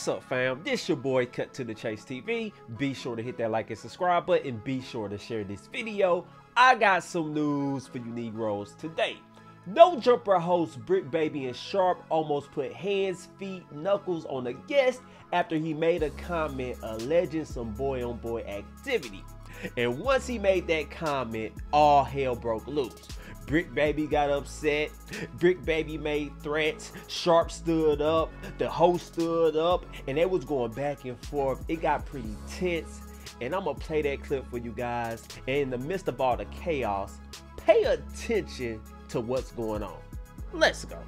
What's up, fam? This your boy Cut to the Chase TV. Be sure to hit that like and subscribe button. Be sure to share this video. I got some news for you Negroes today. No Jumper host Bricc Baby and Sharp almost put hands, feet, knuckles on a guest after he made a comment alleging some boy on boy activity. And once he made that comment, all hell broke loose. Bricc Baby got upset. Bricc Baby made threats. Sharp stood up. The host stood up. And it was going back and forth. It got pretty tense. And I'm going to play that clip for you guys. And in the midst of all the chaos, pay attention to what's going on. Let's go.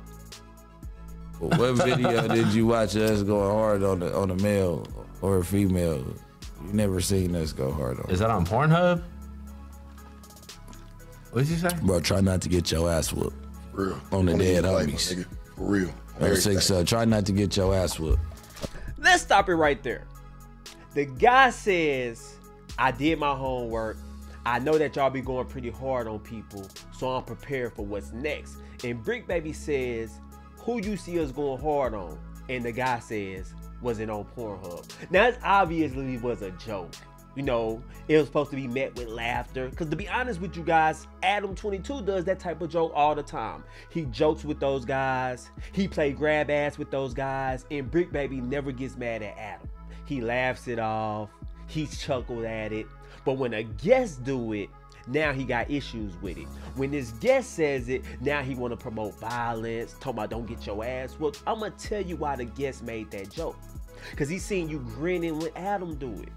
what video did you watch us going hard on the on a male or a female? You never seen us go hard on. Is that on Pornhub? What did you say? Bro, try not to get your ass whooped. For real. On the dead even like homies. nigga. For real. Number six, uh, try not to get your ass whooped. Let's stop it right there. The guy says, I did my homework. I know that y'all be going pretty hard on people, so I'm prepared for what's next. And Bricc Baby says, Who you see us going hard on? And the guy says, Was it on Pornhub? Now, it obviously was a joke. You know, it was supposed to be met with laughter. Because to be honest with you guys, Adam22 does that type of joke all the time. He jokes with those guys, he play grab ass with those guys, and Bricc Baby never gets mad at Adam. He laughs it off, he chuckled at it. But when a guest do it, now he got issues with it. When this guest says it, now he want to promote violence, talking about don't get your ass whooped. I'm gonna tell you why the guest made that joke. Cause he seen you grinning when Adam do it.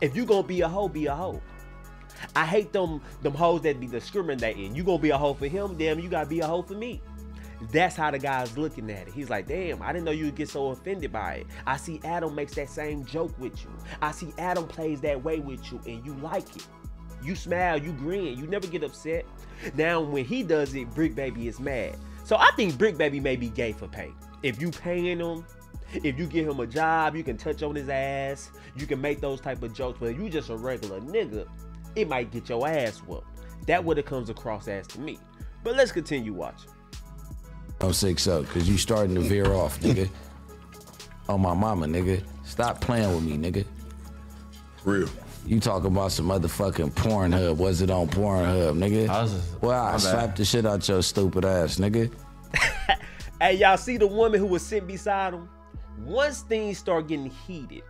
If you gonna be a hoe, be a hoe. I hate them them hoes that be discriminating. You gonna be a hoe for him, damn, you gotta be a hoe for me. That's how the guy's looking at it. He's like, damn, I didn't know you would get so offended by it. I see Adam makes that same joke with you. I see Adam plays that way with you and you like it. You smile, you grin, you never get upset. Now when he does it, Bricc Baby is mad. So I think Bricc Baby may be gay for pay. If you paying him, if you give him a job, you can touch on his ass, you can make those type of jokes, but if you just a regular nigga, it might get your ass whooped. That what it comes across as to me. But let's continue watching. I'm six up, cause you starting to veer off, nigga. On my mama, nigga. Stop playing with me, nigga. Real. You talking about some motherfucking Pornhub. Was it on Pornhub, nigga? I was just- well, my I bad. slapped the shit out your stupid ass, nigga. Hey, y'all see the woman who was sitting beside him? Once things start getting heated,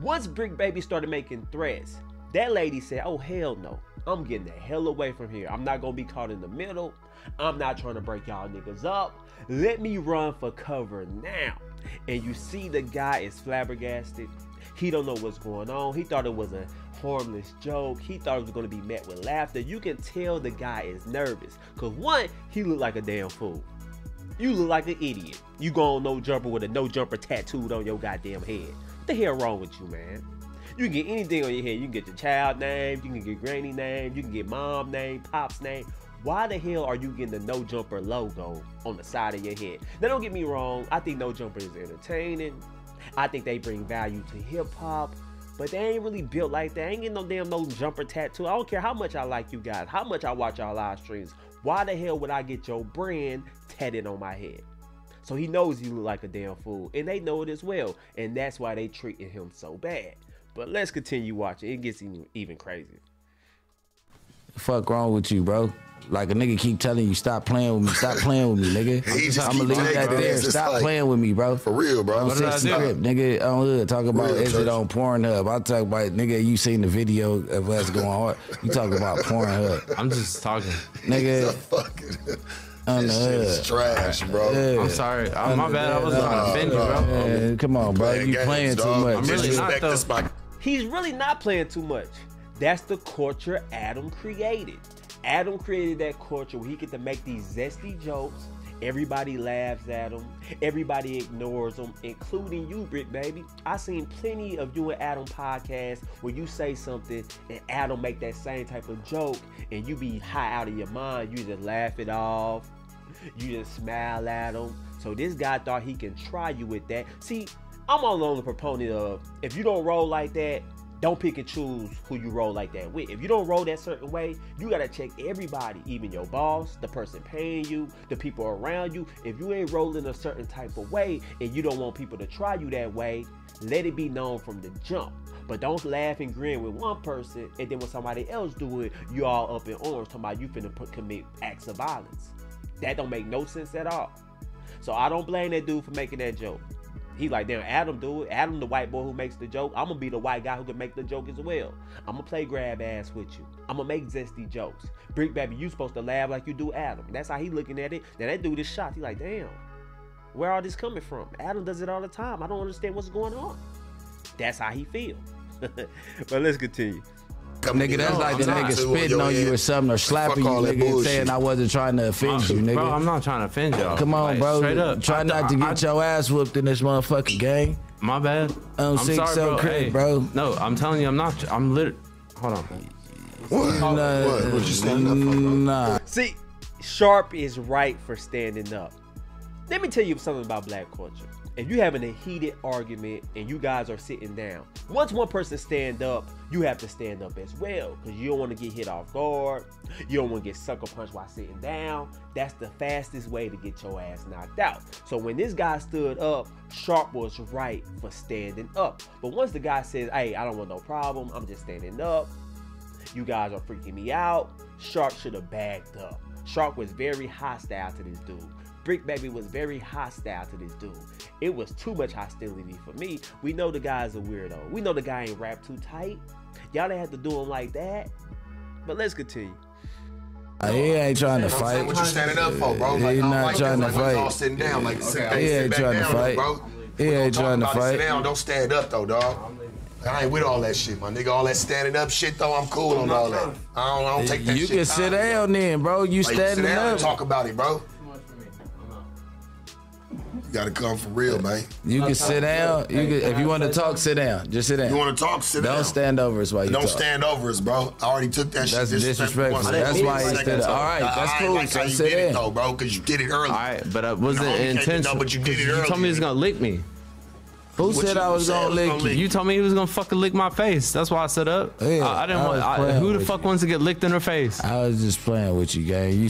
once Bricc Baby started making threats, that lady said, Oh, hell no. I'm getting the hell away from here. I'm not gonna be caught in the middle. I'm not trying to break y'all niggas up. Let me run for cover now. And you see the guy is flabbergasted. He don't know what's going on. He thought it was a harmless joke. He thought it was gonna be met with laughter. You can tell the guy is nervous. Cause one, he looked like a damn fool. You look like an idiot. You go on no jumper with a no jumper tattooed on your goddamn head. What the hell wrong with you, man? You can get anything on your head. You can get your child name, you can get granny name, you can get mom name, pop's name. Why the hell are you getting the no jumper logo on the side of your head? Now don't get me wrong, I think no jumper is entertaining. I think they bring value to hip hop. But they ain't really built like that. I ain't getting no damn no jumper tattoo. I don't care how much I like you guys, how much I watch y'all live streams. Why the hell would I get your brand tatted on my head? So he knows you look like a damn fool. And they know it as well. And that's why they treating him so bad. But let's continue watching. It gets even, even crazier. Fuck wrong with you, bro? Like a nigga keep telling you, stop playing with me, stop playing with me, nigga. He just I'ma leave that us. there. Stop like- playing with me, bro. For real, bro. I'm What did I do? crip, nigga. On hood, talk about Real, is Church. it on Pornhub? I talk about nigga. You seen the video of us going hard? You talk about Pornhub, I'm just talking. nigga. Fucking. On the This shit is hood. trash, bro. Yeah. I'm sorry. Oh, my bad. I was trying to offend you, bro. Yeah, come on, bro. Playing You games, playing too much. I'm really not, though. He's really not playing too much. That's the culture Adam created. Adam created that culture where he get to make these zesty jokes. Everybody laughs at him. Everybody ignores him, including you, Bricc Baby. I seen plenty of you and Adam podcasts where you say something and Adam make that same type of joke and you be high out of your mind. You just laugh it off. You just smile at him. So this guy thought he can try you with that. See, I'm all on the proponent of if you don't roll like that, Don't pick and choose who you roll like that with. If you don't roll that certain way, you gotta check everybody, even your boss, the person paying you, the people around you. If you ain't rolling a certain type of way and you don't want people to try you that way, let it be known from the jump. But don't laugh and grin with one person and then when somebody else do it, you all up in arms talking about you finna put, commit acts of violence. That don't make no sense at all. So I don't blame that dude for making that joke. He like, damn, Adam do it. Adam, the white boy who makes the joke. I'm gonna be the white guy who can make the joke as well. I'm gonna play grab ass with you. I'm gonna make zesty jokes. Bricc baby, you supposed to laugh like you do Adam. That's how he looking at it. Now that dude is shocked. He like, damn, where all this coming from? Adam does it all the time. I don't understand what's going on. That's how he feel. but let's continue. Come Nigga, that's like a on nigga spitting on you or something or slapping you, nigga, and saying I wasn't trying to offend you, nigga. Bro, I'm not trying to offend y'all. Come on, bro. Straight up. Try not to get your ass whooped in this motherfucking game. My bad. I'm six sorry, so bro. Hey, bro. No, I'm telling you, I'm not. I'm lit. Hold on. What? Nah, What? What you standing up for. Nah. See, Sharp is right for standing up. Let me tell you something about black culture. If you're having a heated argument and you guys are sitting down, once one person stand up, you have to stand up as well because you don't want to get hit off guard. You don't want to get sucker punched while sitting down. That's the fastest way to get your ass knocked out. So when this guy stood up, Sharp was right for standing up. But once the guy says, "Hey, I don't want no problem. I'm just standing up," You guys are freaking me out. Sharp should have bagged up. Sharp was very hostile to this dude. Bricc Baby was very hostile to this dude. It was too much hostility for me. We know the guy's a weirdo. We know the guy ain't rap too tight. Y'all didn't have to do him like that. But let's continue. Uh, he ain't trying to fight. what you standing up for, bro. He Like, I don't like trying this. to Like, we all fight. sitting down. Like, sit, He ain't back trying to fight. bro. He We ain't trying to about it. Sit fight. down. Don't stand up, though, dog. I ain't with all that shit, my nigga. All that standing up shit, though, I'm cool on all that. I don't, I don't take that You shit. You can sit down then, bro. You Like, sit standing down and up. talk about it, bro. You gotta come for real, man. You can sit down. You can, if you want to talk, sit down. Just sit down. You wanna talk, sit down. Don't stand over us while you Don't talk. stand over us, bro. I already took that That's shit. disrespectful. once. That's why he didn't stood up. All right, that. that's I cool. like So how you sit did it in. though, bro, because you did it early. All right, but I wasn't No, you intentional. no, but you did it You told me he was gonna lick me. Who What said I was said gonna was lick gonna you? lick You told me he was gonna fucking lick my face. That's why I stood up. Yeah, I, I didn't I want. I, who the fuck you. wants to get licked in her face? I was just playing with you, gang. You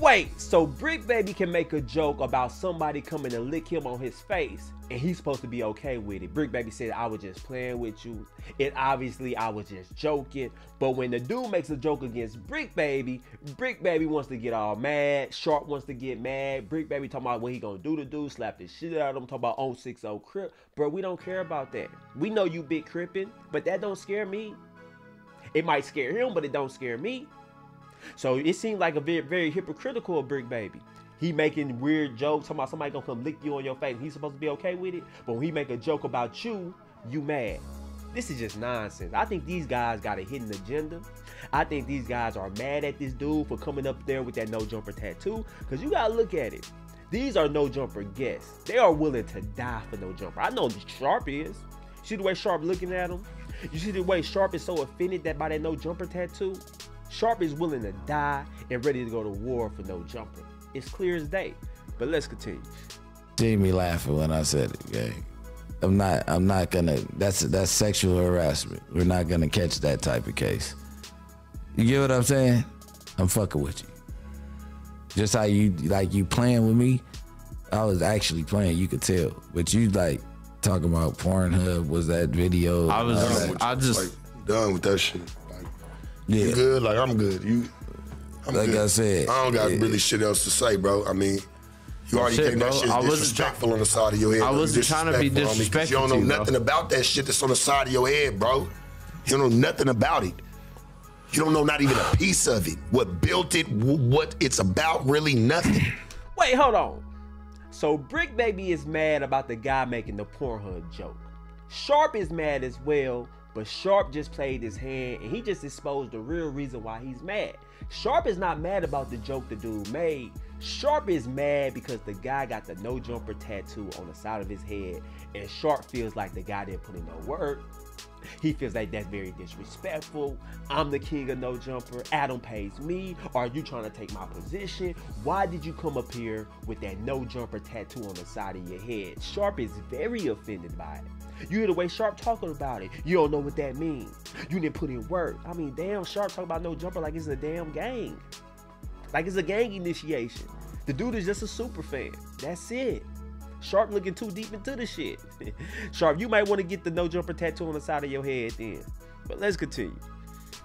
Wait, so Bricc Baby can make a joke about somebody coming to lick him on his face, and he's supposed to be okay with it. Bricc Baby said, I was just playing with you. And obviously, I was just joking. But when the dude makes a joke against Bricc Baby, Bricc Baby wants to get all mad. Sharp wants to get mad. Bricc Baby talking about what he gonna do to dude, slap the shit out of him, talking about on 60 Crip. Bro, we don't care about that. We know you big crippin', but that don't scare me. It might scare him, but it don't scare me. So it seemed like a very, very hypocritical of Bricc Baby. He making weird jokes, talking about somebody gonna come lick you on your face. He's supposed to be okay with it, but when he make a joke about you, you mad. This is just nonsense. I think these guys got a hidden agenda. I think these guys are mad at this dude for coming up there with that no jumper tattoo. Cause you gotta look at it. These are no jumper guests. They are willing to die for no jumper. I know Sharp is. See the way Sharp looking at him? You see the way Sharp is so offended that by that no jumper tattoo? Sharp is willing to die and ready to go to war for no jumper. It's clear as day. But let's continue. see me laughing when I said it, gang. I'm not. I'm not gonna. That's that's sexual harassment. We're not gonna catch that type of case. You get what I'm saying? I'm fucking with you. Just how you like you playing with me. I was actually playing. You could tell, but you like talking about Pornhub. Was that video? I was. all Done that. with I just. like, done with that shit. Like, yeah. you good? Like I'm good. You, I'm Like good. I said, I don't got yeah. really shit else to say, bro. I mean, you already Shit, think that bro. shit's I wasn't disrespectful on the side of your head. I bro. You wasn't trying to be disrespectful on me 'cause You don't know disrespectful to you, bro. nothing about that shit that's on the side of your head, bro. You don't know nothing about it. You don't know not even a piece of it. What built it, what it's about, really nothing. Wait, hold on. So Bricc Baby is mad about the guy making the Pornhub joke. Sharp is mad as well, but Sharp just played his hand and he just exposed the real reason why he's mad. Sharp is not mad about the joke the dude made. Sharp is mad because the guy got the no jumper tattoo on the side of his head, and Sharp feels like the guy didn't put in no work. He feels like that's very disrespectful. I'm the king of no jumper. Adam pays me. Are you trying to take my position? Why did you come up here with that no jumper tattoo on the side of your head? Sharp is very offended by it. You hear the way Sharp talking about it. You don't know what that means. You didn't put in work. I mean, damn, Sharp talking about no jumper like it's a damn gang. Like it's a gang initiation. The dude is just a super fan. That's it. Sharp looking too deep into the shit. Sharp, you might want to get the no jumper tattoo on the side of your head then. But let's continue.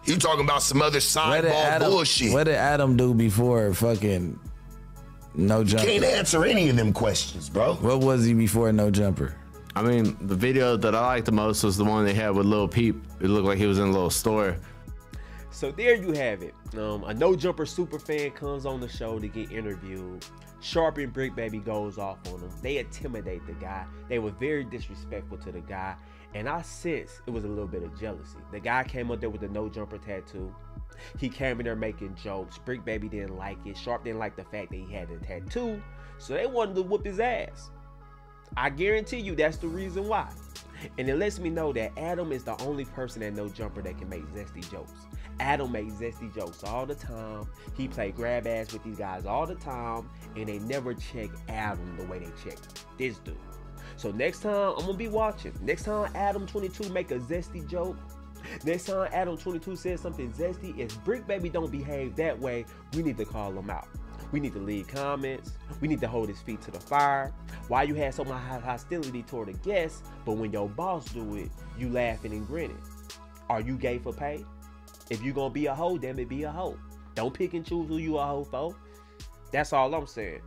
You talking about some other What sideball bullshit. What did Adam do before fucking no jumper? Can't answer any of them questions, bro. What was he before no jumper? I mean, the video that I liked the most was the one they had with Lil Peep. It looked like he was in a little store. So there you have it. Um, a no jumper super fan comes on the show to get interviewed. Sharp and Bricc Baby goes off on him. They intimidate the guy. They were very disrespectful to the guy. And I sense it was a little bit of jealousy. The guy came up there with a no jumper tattoo. He came in there making jokes. Bricc Baby didn't like it. Sharp didn't like the fact that he had the tattoo. So they wanted to whoop his ass. I guarantee you that's the reason why. And it lets me know that Adam is the only person at No Jumper that can make zesty jokes. Adam makes zesty jokes all the time. He play grab ass with these guys all the time, and they never check Adam the way they check this dude. So next time I'm gonna be watching. Next time Adam 22 make a zesty joke. Next time Adam 22 says something zesty, if Bricc Baby don't behave that way, we need to call him out. We need to leave comments. We need to hold his feet to the fire. Why you had so much hostility toward the guests, but when your boss do it, you laughing and grinning. Are you gay for pay? If you gonna be a hoe, damn it, be a hoe. Don't pick and choose who you a hoe for. That's all I'm saying.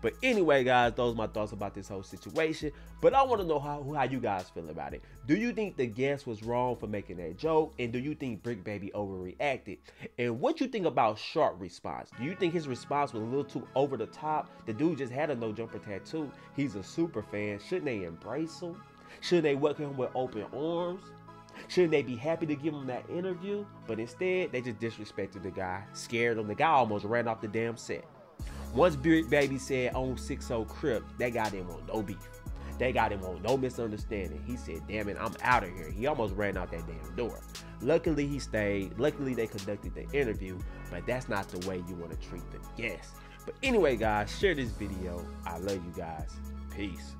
But anyway, guys, those are my thoughts about this whole situation. But I want to know how how you guys feel about it. Do you think the guest was wrong for making that joke? And do you think Bricc Baby overreacted? And what you think about Sharp response? Do you think his response was a little too over the top? The dude just had a no jumper tattoo. He's a super fan. Shouldn't they embrace him? Shouldn't they welcome him with open arms? Shouldn't they be happy to give him that interview? But instead, they just disrespected the guy, scared him. The guy almost ran off the damn set. Once Bricc Baby said on 60 Crip, that got him on no beef. They got him on no misunderstanding. He said, damn it, I'm out of here. He almost ran out that damn door. Luckily, he stayed. Luckily, they conducted the interview, but that's not the way you want to treat the guests. But anyway, guys, share this video. I love you guys. Peace.